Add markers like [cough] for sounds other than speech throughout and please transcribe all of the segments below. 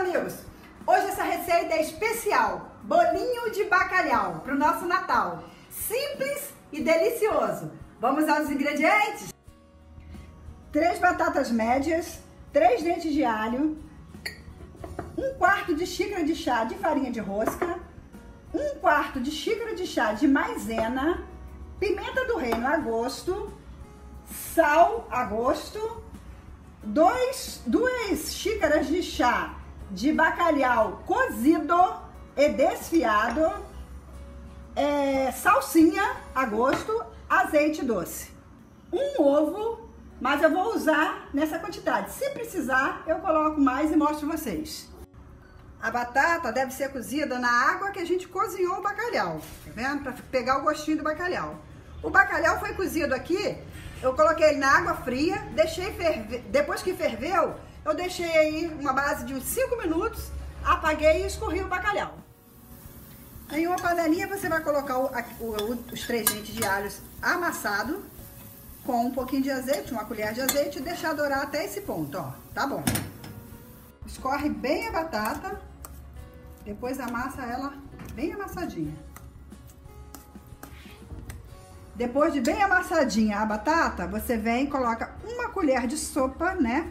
amigos! Hoje essa receita é especial, bolinho de bacalhau para o nosso Natal. Simples e delicioso. Vamos aos ingredientes? Três batatas médias, três dentes de alho, um quarto de xícara de chá de farinha de rosca, um quarto de xícara de chá de maisena, pimenta do reino a gosto, sal a gosto, dois, duas xícaras de chá de bacalhau cozido e desfiado, é, salsinha a gosto, azeite doce. Um ovo, mas eu vou usar nessa quantidade. Se precisar, eu coloco mais e mostro vocês. A batata deve ser cozida na água que a gente cozinhou o bacalhau, tá vendo? Para pegar o gostinho do bacalhau. O bacalhau foi cozido aqui eu coloquei ele na água fria, deixei ferver, depois que ferveu, eu deixei aí uma base de uns 5 minutos, apaguei e escorri o bacalhau. Em uma panelinha você vai colocar o, o, os três dentes de alhos amassado com um pouquinho de azeite, uma colher de azeite e deixar dourar até esse ponto, ó. Tá bom. Escorre bem a batata, depois amassa ela bem amassadinha. Depois de bem amassadinha a batata, você vem e coloca uma colher de sopa, né?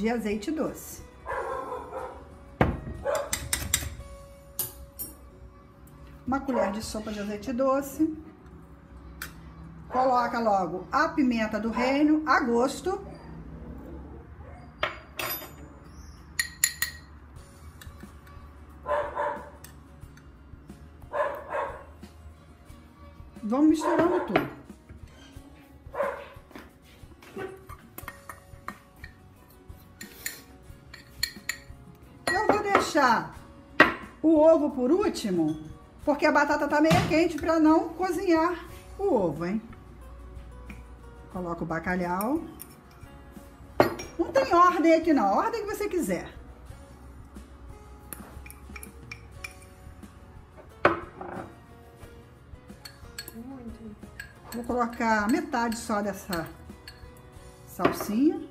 De azeite doce. Uma colher de sopa de azeite doce. Coloca logo a pimenta do reino a gosto. Vamos misturando tudo. Deixar o ovo por último, porque a batata tá meio quente para não cozinhar o ovo, hein? Coloca o bacalhau. Não tem ordem aqui não, ordem que você quiser. Vou colocar metade só dessa salsinha.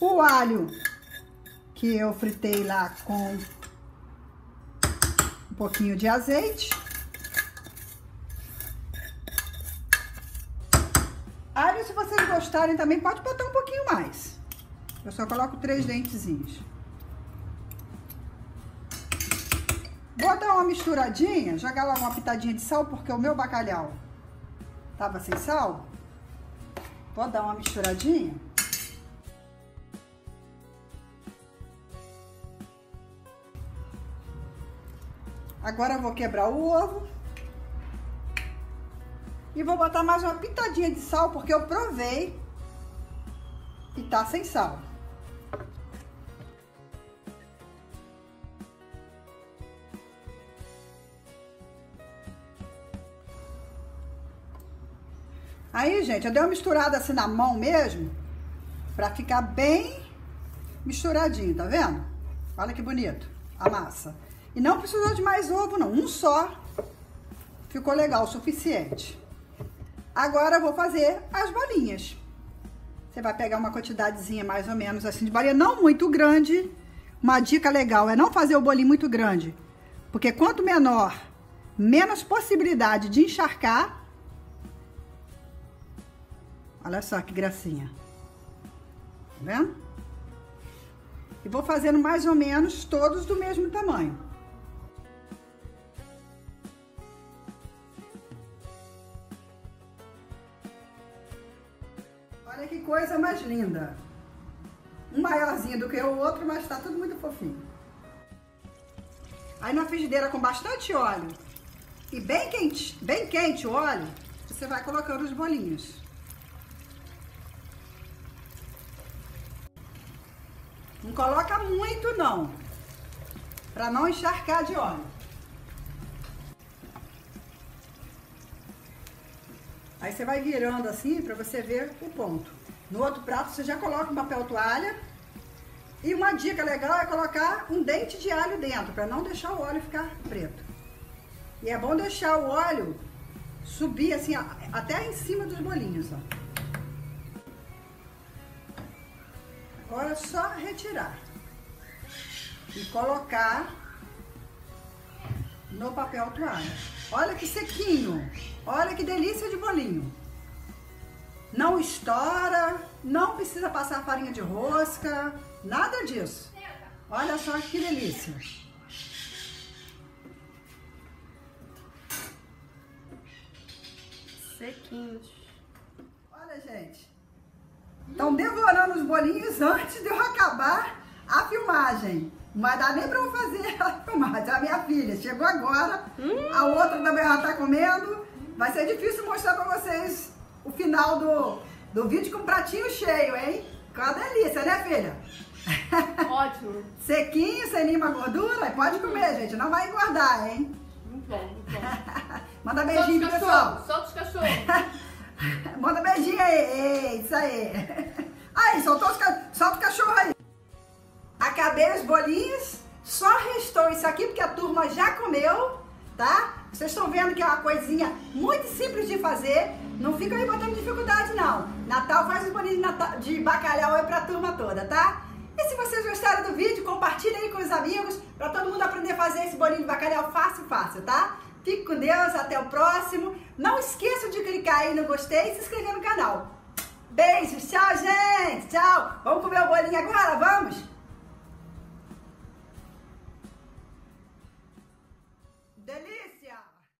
O alho que eu fritei lá com um pouquinho de azeite. Alho, se vocês gostarem também, pode botar um pouquinho mais. Eu só coloco três dentezinhos. Vou dar uma misturadinha, jogar lá uma pitadinha de sal, porque o meu bacalhau tava sem sal. Vou dar uma misturadinha. Agora eu vou quebrar o ovo. E vou botar mais uma pitadinha de sal, porque eu provei e tá sem sal. Aí, gente, eu dei uma misturada assim na mão mesmo, pra ficar bem misturadinho, tá vendo? Olha que bonito a massa. E não precisou de mais ovo, não. Um só ficou legal, o suficiente. Agora eu vou fazer as bolinhas. Você vai pegar uma quantidadezinha mais ou menos assim de bolinha, não muito grande. Uma dica legal é não fazer o bolinho muito grande, porque quanto menor, menos possibilidade de encharcar Olha só que gracinha. Tá vendo? E vou fazendo mais ou menos todos do mesmo tamanho. Que coisa mais linda. Um maiorzinho do que o outro, mas tá tudo muito fofinho. Aí na frigideira com bastante óleo e bem quente, bem quente o óleo, você vai colocando os bolinhos. Não coloca muito não, para não encharcar de óleo. Aí você vai virando assim para você ver o ponto. No outro prato você já coloca um papel toalha. E uma dica legal é colocar um dente de alho dentro, para não deixar o óleo ficar preto. E é bom deixar o óleo subir assim, até em cima dos bolinhos, ó. Agora é só retirar e colocar no papel toalha. Olha que sequinho, olha que delícia de bolinho. Não estoura, não precisa passar farinha de rosca, nada disso. Olha só que delícia. Sequinhos. Olha, gente. Estão devorando os bolinhos antes de eu acabar a filmagem. Não vai dar nem pra eu fazer a filmagem. A minha filha chegou agora, hum. a outra também já tá comendo. Vai ser difícil mostrar pra vocês o final do, do vídeo com um pratinho cheio, hein? Com uma delícia, né, filha? [laughs] Ótimo. Sequinho, sem nenhuma gordura. Pode comer, gente. Não vai engordar, hein? Muito bom, muito bom. [laughs] Manda beijinho pro pessoal. Solta os cachorros. [laughs] Manda beijinho aí. Ei, isso aí. Aí, soltou os cachorros. Solta o cachorro aí. Acabei os bolinhos. Só restou isso aqui porque a turma já comeu, tá? Vocês estão vendo que é uma coisinha muito simples de fazer. Não fica aí botando dificuldade, não. Natal faz os bolinhos de bacalhau aí pra turma toda, tá? E se vocês gostaram do vídeo, compartilhe aí com os amigos para todo mundo aprender a fazer esse bolinho de bacalhau fácil, fácil, tá? Fique com Deus, até o próximo. Não esqueça de clicar aí no gostei e se inscrever no canal. Beijos, tchau, gente. Tchau. Vamos comer o bolinho agora? Vamos?